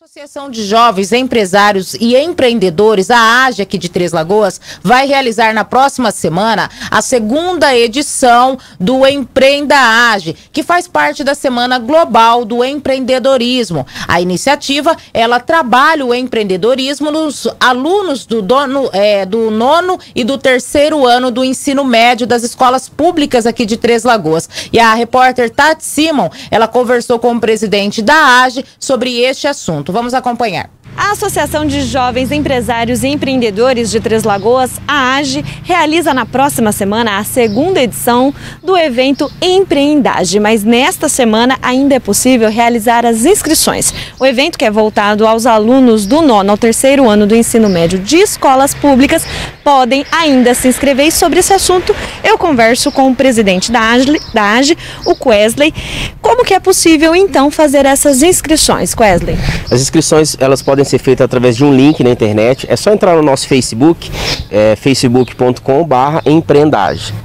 Associação de Jovens Empresários e Empreendedores, a AGE aqui de Três Lagoas, vai realizar na próxima semana a segunda edição do Empreenda AGE, que faz parte da Semana Global do Empreendedorismo. A iniciativa, ela trabalha o empreendedorismo nos alunos do, dono, é, do nono e do terceiro ano do ensino médio das escolas públicas aqui de Três Lagoas. E a repórter Tati Simon, ela conversou com o presidente da AGE sobre este assunto. Vamos acompanhar. A Associação de Jovens Empresários e Empreendedores de Três Lagoas, a AGE, realiza na próxima semana a segunda edição do evento Empreendage, mas nesta semana ainda é possível realizar as inscrições. O evento, que é voltado aos alunos do nono ao terceiro ano do ensino médio de escolas públicas, podem ainda se inscrever. E sobre esse assunto, eu converso com o presidente da AGE, da AGE o Quesley. Como que é possível, então, fazer essas inscrições, Quesley? As inscrições, elas podem ser feita através de um link na internet. É só entrar no nosso Facebook, é, facebook.com/barra.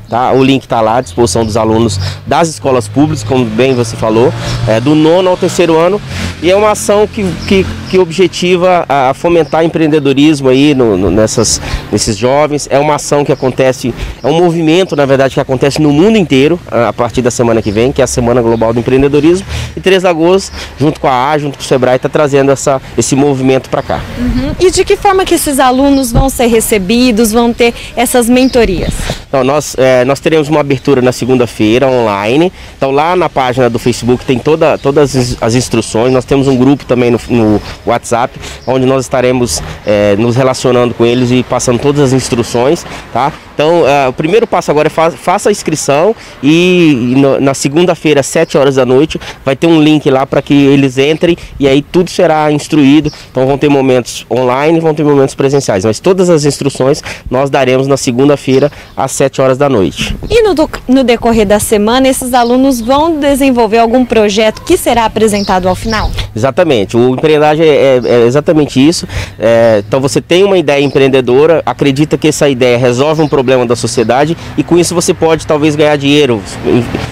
Tá? O link está lá à disposição dos alunos das escolas públicas, como bem você falou, é, do nono ao terceiro ano. E é uma ação que, que, que objetiva a fomentar empreendedorismo aí no, no, nessas, nesses jovens. É uma ação que acontece, é um movimento, na verdade, que acontece no mundo inteiro a partir da semana que vem, que é a Semana Global do Empreendedorismo. E Três Lagoas, junto com a A, junto com o Sebrae, está trazendo essa, esse movimento para cá. Uhum. E de que forma que esses alunos vão ser recebidos, vão ter essas mentorias? Então, nós, é, nós teremos uma abertura na segunda-feira online. Então lá na página do Facebook tem toda, todas as instruções. Nós temos um grupo também no, no WhatsApp, onde nós estaremos é, nos relacionando com eles e passando todas as instruções, tá? Então, uh, o primeiro passo agora é fa faça a inscrição e, e no, na segunda-feira, às 7 horas da noite, vai ter um link lá para que eles entrem e aí tudo será instruído. Então, vão ter momentos online, vão ter momentos presenciais, mas todas as instruções nós daremos na segunda-feira, às 7 horas da noite. E no, no decorrer da semana, esses alunos vão desenvolver algum projeto que será apresentado ao final? Exatamente, o empreendagem é, é, é exatamente isso. É, então, você tem uma ideia empreendedora, acredita que essa ideia resolve um problema da sociedade e com isso você pode talvez ganhar dinheiro.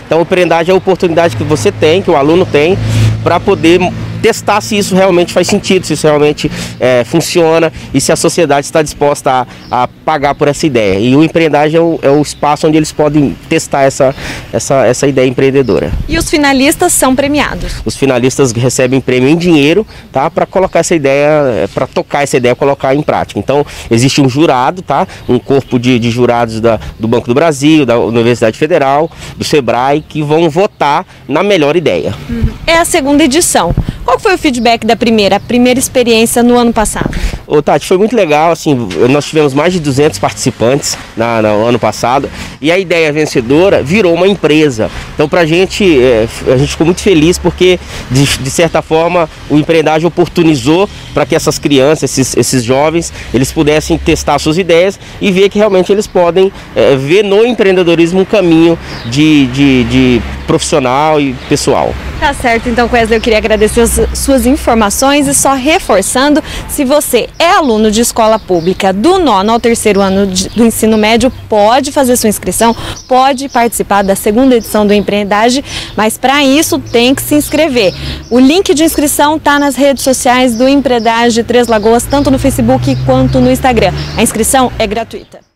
Então, a empreendagem é a oportunidade que você tem, que o aluno tem, para poder testar se isso realmente faz sentido, se isso realmente é, funciona e se a sociedade está disposta a, a, pagar por essa ideia. E o empreendagem é o, é o, espaço onde eles podem testar essa, essa, essa ideia empreendedora. E os finalistas são premiados? Os finalistas recebem prêmio em dinheiro tá, para colocar essa ideia, para tocar essa ideia, colocar em prática. Então, existe um jurado, tá, um corpo de, de jurados da, do Banco do Brasil, da Universidade Federal, do SEBRAE, que vão votar na melhor ideia. É a segunda edição. Qual foi o feedback da primeira, a primeira experiência no ano passado? Ô Tati, foi muito legal, assim, nós tivemos mais de 200 participantes na, no ano passado e a ideia vencedora virou uma empresa. Então pra gente, é, a gente ficou muito feliz porque de, de certa forma o empreendagem oportunizou para que essas crianças, esses, esses jovens, eles pudessem testar suas ideias e ver que realmente eles podem é, ver no empreendedorismo um caminho de, de, de profissional e pessoal. Tá certo, então Wesley, eu queria agradecer as suas informações e só reforçando, se você é aluno de escola pública do nono ao terceiro ano de, do ensino médio, pode fazer sua inscrição, pode participar da segunda edição do Empreendagem, mas para isso tem que se inscrever. O link de inscrição está nas redes sociais do Empreendagem Três Lagoas, tanto no Facebook quanto no Instagram. A inscrição é gratuita.